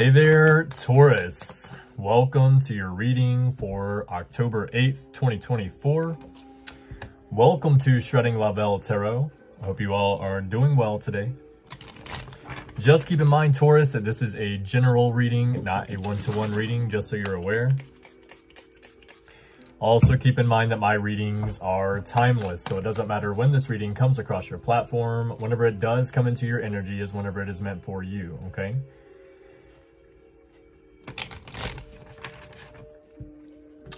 Hey there, Taurus. Welcome to your reading for October 8th, 2024. Welcome to Shredding La Veil Tarot. I hope you all are doing well today. Just keep in mind, Taurus, that this is a general reading, not a one-to-one -one reading, just so you're aware. Also keep in mind that my readings are timeless, so it doesn't matter when this reading comes across your platform. Whenever it does come into your energy is whenever it is meant for you, okay?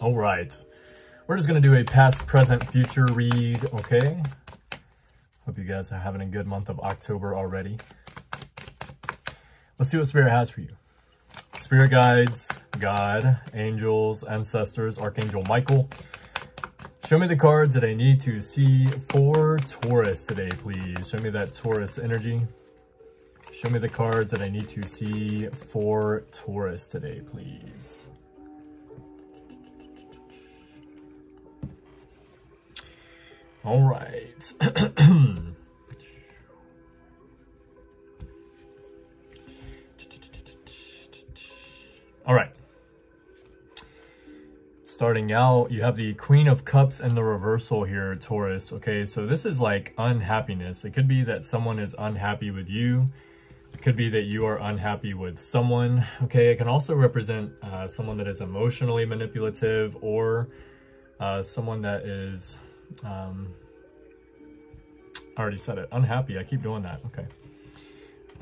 All right. We're just going to do a past, present, future read, okay? Hope you guys are having a good month of October already. Let's see what Spirit has for you. Spirit guides, God, angels, ancestors, Archangel Michael. Show me the cards that I need to see for Taurus today, please. Show me that Taurus energy. Show me the cards that I need to see for Taurus today, please. All right. All right. Starting out, you have the Queen of Cups and the reversal here, Taurus. Okay, so this is like unhappiness. It could be that someone is unhappy with you. It could be that you are unhappy with someone. Okay, it can also represent uh, someone that is emotionally manipulative or uh, someone that is, um, I already said it, unhappy. I keep doing that. Okay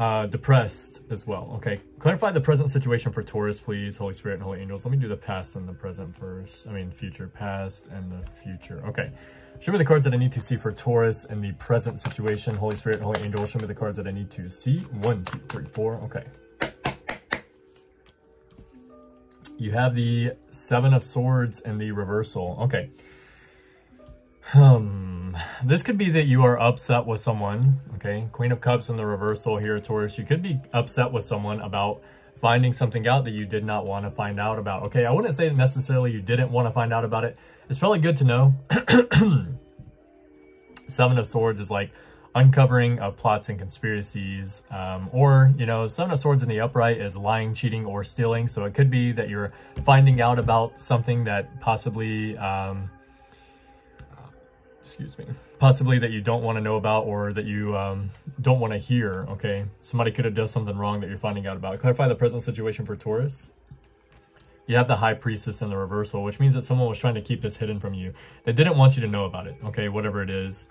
uh, depressed as well. Okay, clarify the present situation for Taurus, please. Holy Spirit and Holy Angels. Let me do the past and the present first. I mean, future, past, and the future. Okay. Show me the cards that I need to see for Taurus in the present situation. Holy Spirit, and Holy Angels. Show me the cards that I need to see. One, two, three, four. Okay. You have the Seven of Swords and the reversal. Okay. Um, this could be that you are upset with someone, okay? Queen of Cups in the reversal here, Taurus. You could be upset with someone about finding something out that you did not want to find out about. Okay, I wouldn't say necessarily you didn't want to find out about it. It's probably good to know. Seven of Swords is like uncovering of plots and conspiracies. Um, or, you know, Seven of Swords in the upright is lying, cheating, or stealing. So it could be that you're finding out about something that possibly... Um, excuse me, possibly that you don't want to know about or that you um, don't want to hear, okay? Somebody could have done something wrong that you're finding out about. Clarify the present situation for Taurus. You have the High Priestess in the reversal, which means that someone was trying to keep this hidden from you. They didn't want you to know about it, okay, whatever it is.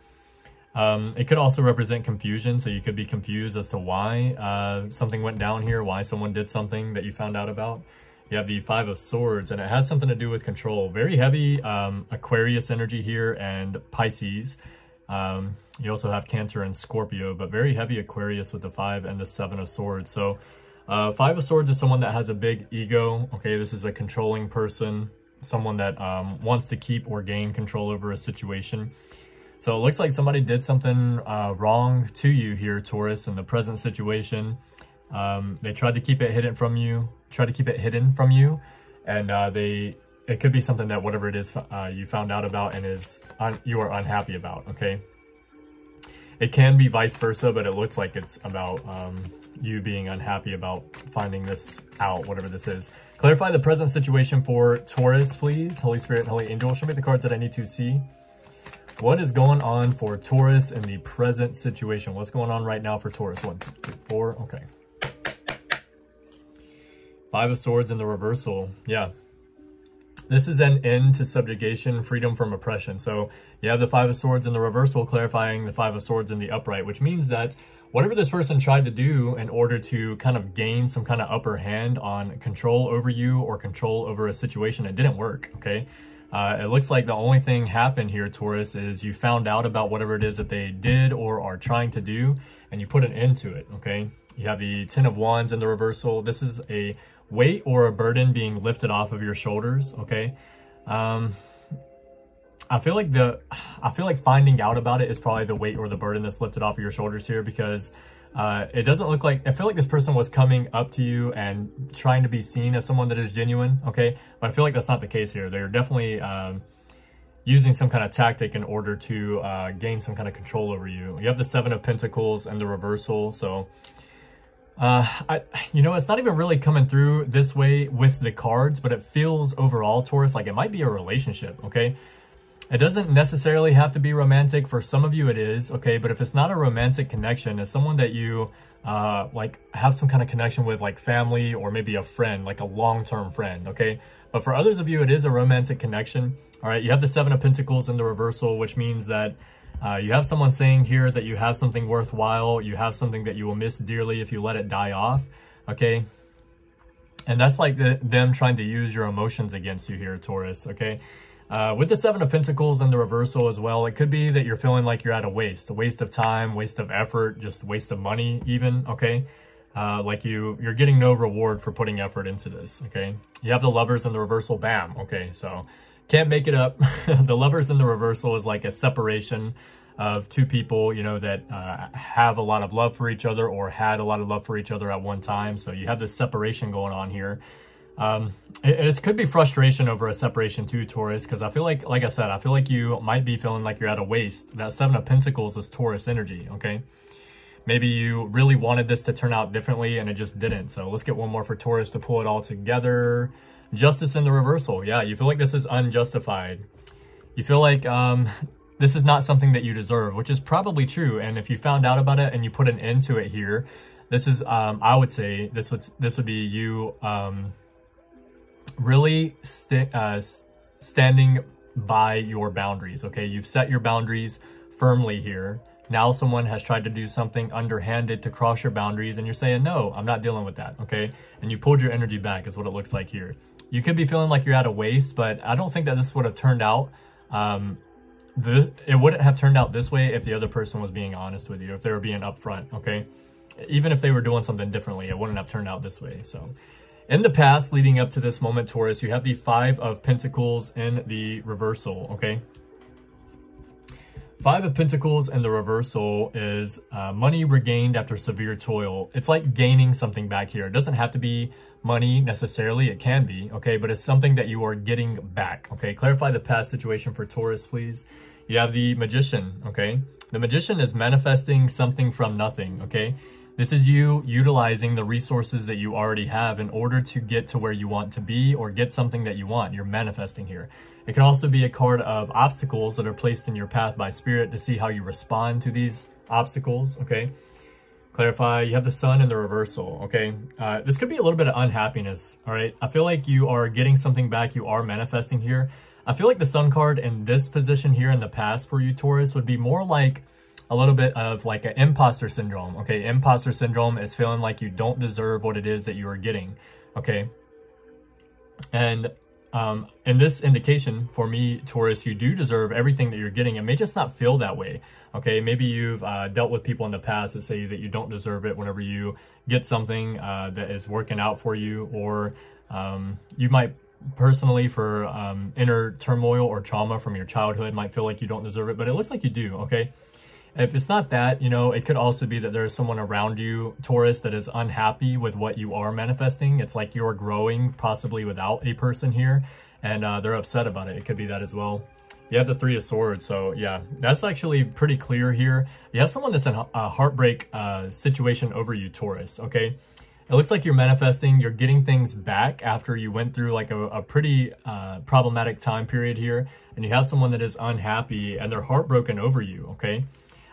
Um, it could also represent confusion, so you could be confused as to why uh, something went down here, why someone did something that you found out about. You have the Five of Swords, and it has something to do with control. Very heavy um, Aquarius energy here and Pisces. Um, you also have Cancer and Scorpio, but very heavy Aquarius with the Five and the Seven of Swords. So uh, Five of Swords is someone that has a big ego. Okay, this is a controlling person, someone that um, wants to keep or gain control over a situation. So it looks like somebody did something uh, wrong to you here, Taurus, in the present situation. Um, they tried to keep it hidden from you, try to keep it hidden from you, and uh, they it could be something that whatever it is uh, you found out about and is you are unhappy about. Okay, it can be vice versa, but it looks like it's about um, you being unhappy about finding this out, whatever this is. Clarify the present situation for Taurus, please. Holy Spirit, Holy Angel, show me the cards that I need to see. What is going on for Taurus in the present situation? What's going on right now for Taurus? One, two, three, four. Okay. Five of Swords in the reversal. Yeah. This is an end to subjugation, freedom from oppression. So you have the Five of Swords in the reversal clarifying the Five of Swords in the upright, which means that whatever this person tried to do in order to kind of gain some kind of upper hand on control over you or control over a situation, it didn't work, okay? Uh, it looks like the only thing happened here, Taurus, is you found out about whatever it is that they did or are trying to do, and you put an end to it, okay? You have the Ten of Wands in the reversal. This is a weight or a burden being lifted off of your shoulders, okay? Um, I feel like the, I feel like finding out about it is probably the weight or the burden that's lifted off of your shoulders here because uh, it doesn't look like, I feel like this person was coming up to you and trying to be seen as someone that is genuine, okay? But I feel like that's not the case here. They're definitely um, using some kind of tactic in order to uh, gain some kind of control over you. You have the Seven of Pentacles and the reversal, so Uh, I, you know, it's not even really coming through this way with the cards, but it feels overall, Taurus, like it might be a relationship, okay? It doesn't necessarily have to be romantic. For some of you, it is, okay? But if it's not a romantic connection, it's someone that you, uh, like, have some kind of connection with, like family or maybe a friend, like a long-term friend, okay? But for others of you, it is a romantic connection, all right? You have the Seven of Pentacles in the reversal, which means that uh, you have someone saying here that you have something worthwhile, you have something that you will miss dearly if you let it die off, okay? And that's like the, them trying to use your emotions against you here, Taurus, okay? Uh, with the Seven of Pentacles and the reversal as well, it could be that you're feeling like you're at a waste, a waste of time, waste of effort, just waste of money even, okay? Uh, like you, you're getting no reward for putting effort into this, okay? You have the lovers and the reversal, bam, okay? So can't make it up. the lovers in the reversal is like a separation of two people, you know, that uh, have a lot of love for each other or had a lot of love for each other at one time. So you have this separation going on here. Um, it, it could be frustration over a separation too, Taurus, because I feel like, like I said, I feel like you might be feeling like you're at a waste. That Seven of Pentacles is Taurus energy, okay? Maybe you really wanted this to turn out differently and it just didn't. So let's get one more for Taurus to pull it all together. Justice in the reversal. Yeah, you feel like this is unjustified. You feel like um, this is not something that you deserve, which is probably true. And if you found out about it and you put an end to it here, this is, um, I would say, this would this would be you um, really st uh, standing by your boundaries. Okay, you've set your boundaries firmly here. Now someone has tried to do something underhanded to cross your boundaries and you're saying, no, I'm not dealing with that, okay? And you pulled your energy back is what it looks like here. You could be feeling like you're at a waste, but I don't think that this would have turned out, um, the, it wouldn't have turned out this way if the other person was being honest with you, if they were being upfront, okay? Even if they were doing something differently, it wouldn't have turned out this way, so... In the past, leading up to this moment, Taurus, you have the Five of Pentacles in the reversal, okay? Five of Pentacles and the reversal is uh, money regained after severe toil. It's like gaining something back here. It doesn't have to be money necessarily. It can be, okay? But it's something that you are getting back, okay? Clarify the past situation for Taurus, please. You have the Magician, okay? The Magician is manifesting something from nothing, okay? This is you utilizing the resources that you already have in order to get to where you want to be or get something that you want. You're manifesting here. It can also be a card of obstacles that are placed in your path by spirit to see how you respond to these obstacles, okay? Clarify, you have the sun in the reversal, okay? Uh, this could be a little bit of unhappiness, all right? I feel like you are getting something back, you are manifesting here. I feel like the sun card in this position here in the past for you, Taurus, would be more like a little bit of like an imposter syndrome, okay? Imposter syndrome is feeling like you don't deserve what it is that you are getting, okay? And um, in this indication, for me, Taurus, you do deserve everything that you're getting. It may just not feel that way, okay? Maybe you've uh, dealt with people in the past that say that you don't deserve it whenever you get something uh, that is working out for you, or um, you might personally for um, inner turmoil or trauma from your childhood might feel like you don't deserve it, but it looks like you do, okay? If it's not that, you know, it could also be that there's someone around you, Taurus, that is unhappy with what you are manifesting. It's like you're growing possibly without a person here and uh, they're upset about it. It could be that as well. You have the Three of Swords, so yeah, that's actually pretty clear here. You have someone that's in a heartbreak uh, situation over you, Taurus, okay? It looks like you're manifesting, you're getting things back after you went through like a, a pretty uh, problematic time period here, and you have someone that is unhappy and they're heartbroken over you, okay?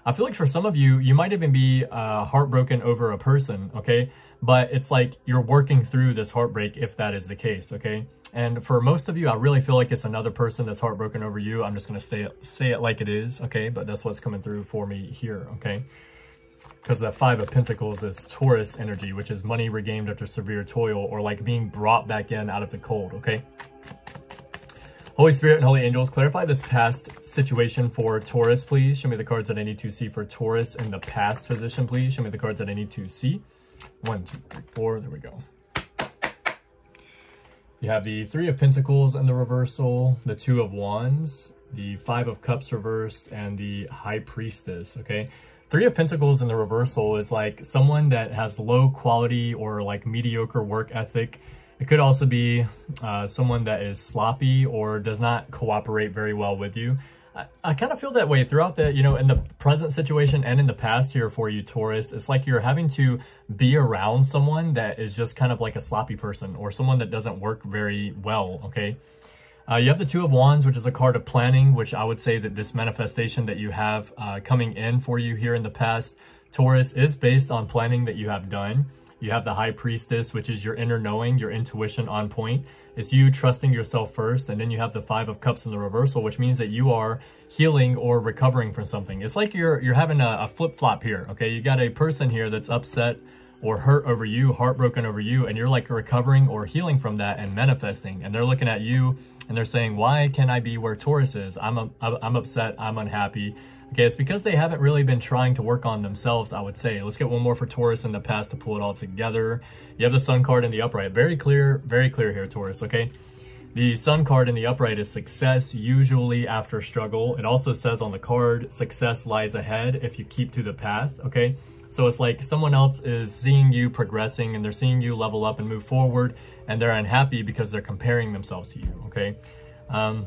I feel like for some of you, you might even be uh, heartbroken over a person, okay? But it's like you're working through this heartbreak if that is the case, okay? And for most of you, I really feel like it's another person that's heartbroken over you. I'm just going to stay say it like it is, okay? But that's what's coming through for me here, okay? Because the Five of Pentacles is Taurus energy, which is money regained after severe toil or like being brought back in out of the cold, okay? Holy Spirit and Holy Angels, clarify this past situation for Taurus, please. Show me the cards that I need to see for Taurus in the past position, please. Show me the cards that I need to see. One, two, three, four. There we go. You have the Three of Pentacles in the reversal, the Two of Wands, the Five of Cups reversed, and the High Priestess, okay? Three of Pentacles in the reversal is like someone that has low quality or like mediocre work ethic it could also be uh, someone that is sloppy or does not cooperate very well with you. I, I kind of feel that way throughout the, you know, in the present situation and in the past here for you, Taurus. It's like you're having to be around someone that is just kind of like a sloppy person or someone that doesn't work very well, okay? Uh, you have the Two of Wands, which is a card of planning, which I would say that this manifestation that you have uh, coming in for you here in the past, Taurus, is based on planning that you have done. You have the High Priestess, which is your inner knowing, your intuition on point. It's you trusting yourself first. And then you have the Five of Cups in the reversal, which means that you are healing or recovering from something. It's like you're you're having a, a flip-flop here, okay? You got a person here that's upset or hurt over you, heartbroken over you, and you're like recovering or healing from that and manifesting. And they're looking at you and they're saying, why can't I be where Taurus is? I'm, a, I'm upset, I'm unhappy. Okay, it's because they haven't really been trying to work on themselves, I would say. Let's get one more for Taurus in the past to pull it all together. You have the Sun card in the upright. Very clear, very clear here, Taurus, okay? The Sun card in the upright is success, usually after struggle. It also says on the card, success lies ahead if you keep to the path, okay? So it's like someone else is seeing you progressing and they're seeing you level up and move forward and they're unhappy because they're comparing themselves to you, okay? Um,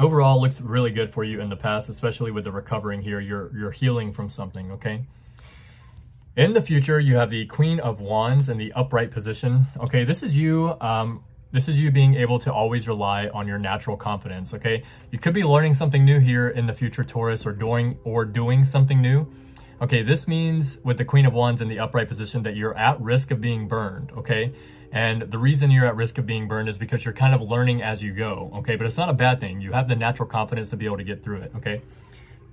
overall, looks really good for you in the past, especially with the recovering here. You're, you're healing from something, okay? In the future, you have the Queen of Wands in the upright position. Okay, this is you um, this is you being able to always rely on your natural confidence, okay? You could be learning something new here in the future, Taurus, or doing or doing something new. Okay, this means with the Queen of Wands in the upright position that you're at risk of being burned, okay? And the reason you're at risk of being burned is because you're kind of learning as you go, okay? But it's not a bad thing. You have the natural confidence to be able to get through it, okay?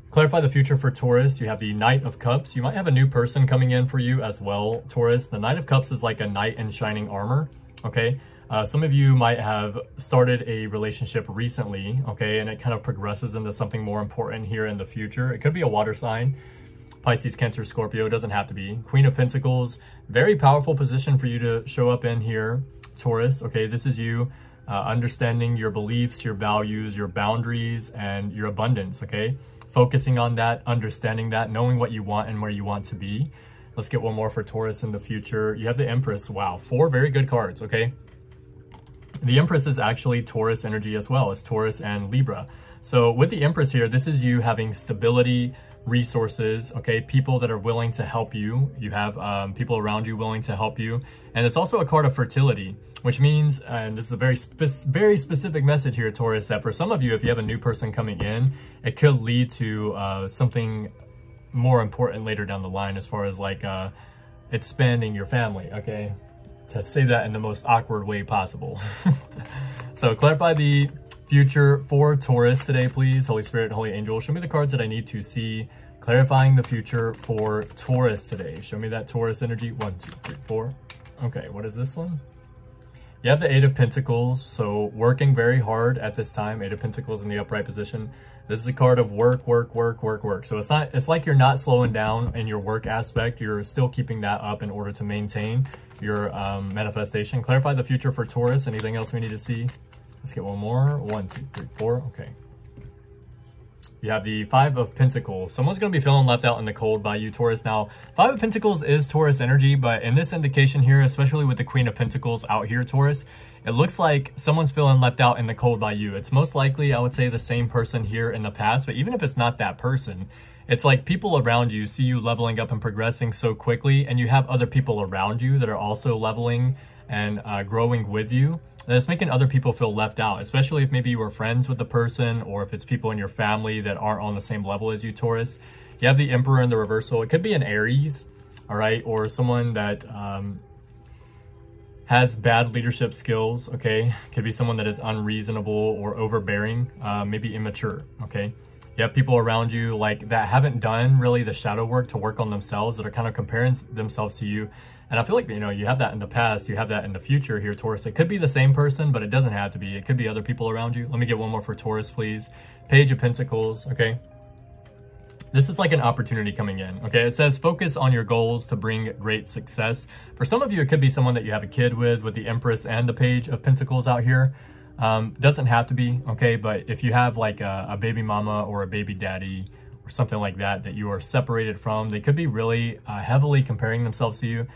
Clarify the future for Taurus. You have the Knight of Cups. You might have a new person coming in for you as well, Taurus. The Knight of Cups is like a knight in shining armor, okay? Uh, some of you might have started a relationship recently, okay? And it kind of progresses into something more important here in the future. It could be a water sign. Pisces, Cancer, Scorpio, doesn't have to be. Queen of Pentacles, very powerful position for you to show up in here, Taurus. Okay, this is you uh, understanding your beliefs, your values, your boundaries, and your abundance, okay? Focusing on that, understanding that, knowing what you want and where you want to be. Let's get one more for Taurus in the future. You have the Empress. Wow, four very good cards, okay? The Empress is actually Taurus energy as well. It's Taurus and Libra. So with the Empress here, this is you having stability, resources, okay? People that are willing to help you. You have um, people around you willing to help you. And it's also a card of fertility, which means, and this is a very, spe very specific message here, Taurus, that for some of you, if you have a new person coming in, it could lead to uh, something more important later down the line as far as like uh, expanding your family, okay? To say that in the most awkward way possible. so clarify the future for Taurus today, please. Holy Spirit, Holy Angel, show me the cards that I need to see. Clarifying the future for Taurus today. Show me that Taurus energy. One, two, three, four. Okay, what is this one? You have the Eight of Pentacles, so working very hard at this time. Eight of Pentacles in the upright position. This is a card of work, work, work, work, work. So it's not. It's like you're not slowing down in your work aspect. You're still keeping that up in order to maintain your um, manifestation. Clarify the future for Taurus. Anything else we need to see? Let's get one more. One, two, three, four. Okay. You have the Five of Pentacles. Someone's going to be feeling left out in the cold by you, Taurus. Now, Five of Pentacles is Taurus energy, but in this indication here, especially with the Queen of Pentacles out here, Taurus, it looks like someone's feeling left out in the cold by you. It's most likely, I would say, the same person here in the past, but even if it's not that person, it's like people around you see you leveling up and progressing so quickly, and you have other people around you that are also leveling and uh, growing with you and it's making other people feel left out, especially if maybe you were friends with the person or if it's people in your family that aren't on the same level as you, Taurus. You have the Emperor in the reversal. It could be an Aries, all right, or someone that um, has bad leadership skills, okay? Could be someone that is unreasonable or overbearing, uh, maybe immature, okay? You have people around you like that haven't done really the shadow work to work on themselves that are kind of comparing themselves to you and I feel like, you know, you have that in the past, you have that in the future here, Taurus. It could be the same person, but it doesn't have to be. It could be other people around you. Let me get one more for Taurus, please. Page of Pentacles, okay? This is like an opportunity coming in, okay? It says focus on your goals to bring great success. For some of you, it could be someone that you have a kid with, with the Empress and the Page of Pentacles out here. Um, doesn't have to be, okay? But if you have like a, a baby mama or a baby daddy or something like that that you are separated from, they could be really uh, heavily comparing themselves to you.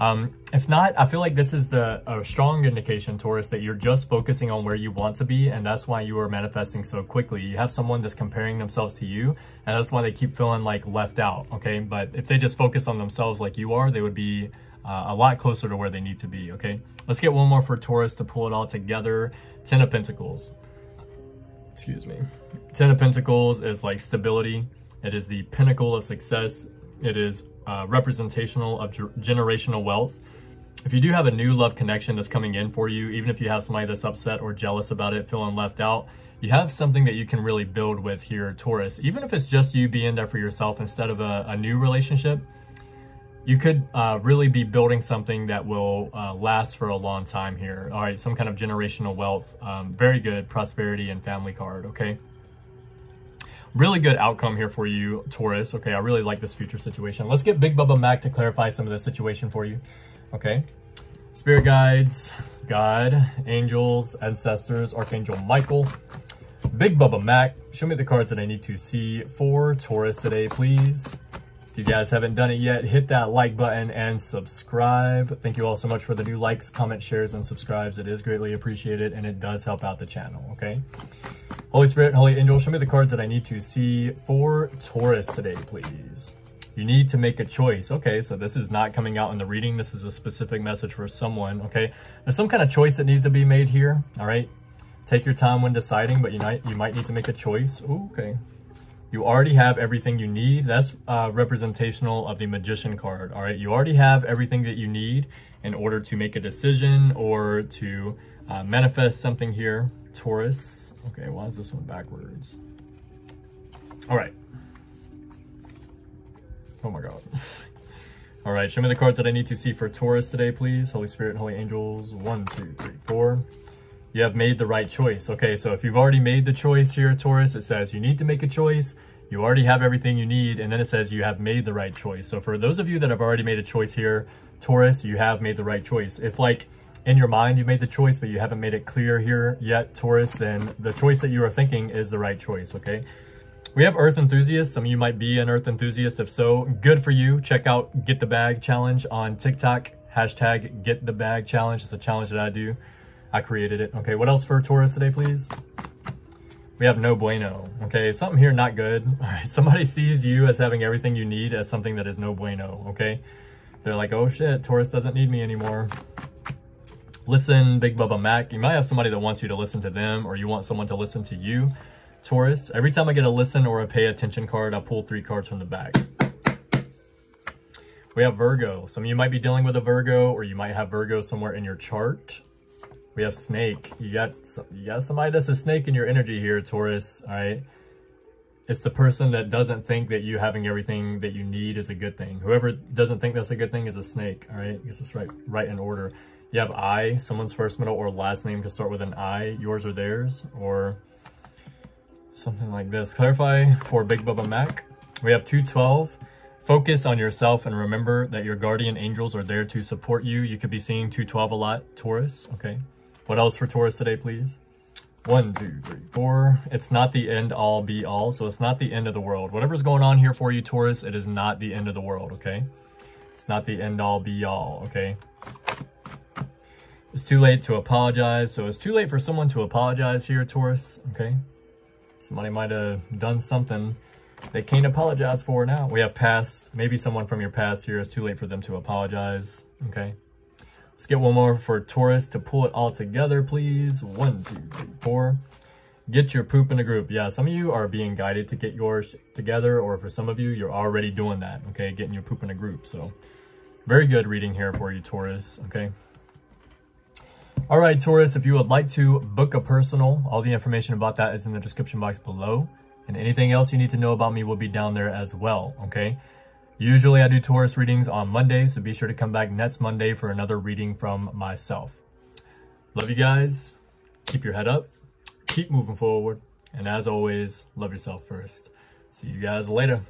Um, if not, I feel like this is the a strong indication, Taurus, that you're just focusing on where you want to be, and that's why you are manifesting so quickly. You have someone that's comparing themselves to you, and that's why they keep feeling like left out, okay? But if they just focus on themselves like you are, they would be uh, a lot closer to where they need to be, okay? Let's get one more for Taurus to pull it all together. Ten of Pentacles. Excuse me. Ten of Pentacles is like stability. It is the pinnacle of success. It is uh, representational of generational wealth. If you do have a new love connection that's coming in for you, even if you have somebody that's upset or jealous about it, feeling left out, you have something that you can really build with here, Taurus. Even if it's just you being there for yourself instead of a, a new relationship, you could uh, really be building something that will uh, last for a long time here. All right, some kind of generational wealth. Um, very good prosperity and family card, okay? Really good outcome here for you, Taurus. Okay, I really like this future situation. Let's get Big Bubba Mac to clarify some of the situation for you. Okay. Spirit guides, God, angels, ancestors, Archangel Michael. Big Bubba Mac, show me the cards that I need to see for Taurus today, please. If you guys haven't done it yet, hit that like button and subscribe. Thank you all so much for the new likes, comments, shares, and subscribes. It is greatly appreciated and it does help out the channel, okay? Holy Spirit, Holy Angel, show me the cards that I need to see for Taurus today, please. You need to make a choice. Okay, so this is not coming out in the reading. This is a specific message for someone, okay? There's some kind of choice that needs to be made here, all right? Take your time when deciding, but you might, you might need to make a choice. Ooh, okay. You already have everything you need. That's uh, representational of the Magician card, all right? You already have everything that you need in order to make a decision or to uh, manifest something here, Taurus. Okay, why is this one backwards? All right. Oh my God. All right, show me the cards that I need to see for Taurus today, please. Holy Spirit and Holy Angels. One, two, three, four. You have made the right choice. Okay, so if you've already made the choice here, Taurus, it says you need to make a choice. You already have everything you need, and then it says you have made the right choice. So for those of you that have already made a choice here, Taurus, you have made the right choice. If like in your mind you made the choice, but you haven't made it clear here yet, Taurus, then the choice that you are thinking is the right choice, okay? We have Earth Enthusiasts. Some of you might be an Earth Enthusiast. If so, good for you. Check out Get the Bag Challenge on TikTok. Hashtag Get the Bag Challenge. It's a challenge that I do. I created it. Okay, what else for Taurus today, please? We have no bueno. Okay, something here not good. All right, somebody sees you as having everything you need as something that is no bueno, okay? They're like, oh shit, Taurus doesn't need me anymore listen, Big Bubba Mac. You might have somebody that wants you to listen to them or you want someone to listen to you. Taurus, every time I get a listen or a pay attention card, I pull three cards from the back. We have Virgo. Some of you might be dealing with a Virgo or you might have Virgo somewhere in your chart. We have Snake. You got, you got somebody that's a snake in your energy here, Taurus, all right? It's the person that doesn't think that you having everything that you need is a good thing. Whoever doesn't think that's a good thing is a snake, all right? I guess it's right, right in order. You have I, someone's first, middle, or last name could start with an I, yours or theirs, or something like this. Clarify for Big Bubba Mac. We have 212. Focus on yourself and remember that your guardian angels are there to support you. You could be seeing 212 a lot, Taurus. Okay. What else for Taurus today, please? One, two, three, four. It's not the end all be all, so it's not the end of the world. Whatever's going on here for you, Taurus, it is not the end of the world, okay? It's not the end all be all, okay? It's too late to apologize. So it's too late for someone to apologize here, Taurus, okay? Somebody might have done something they can't apologize for now. We have past, maybe someone from your past here. It's too late for them to apologize, okay? Let's get one more for Taurus to pull it all together, please. One, two, three, four. Get your poop in a group. Yeah, some of you are being guided to get yours together, or for some of you, you're already doing that, okay? Getting your poop in a group. So very good reading here for you, Taurus, okay? All right, Taurus, if you would like to book a personal, all the information about that is in the description box below. And anything else you need to know about me will be down there as well, okay? Usually I do Taurus readings on Monday, so be sure to come back next Monday for another reading from myself. Love you guys. Keep your head up. Keep moving forward. And as always, love yourself first. See you guys later.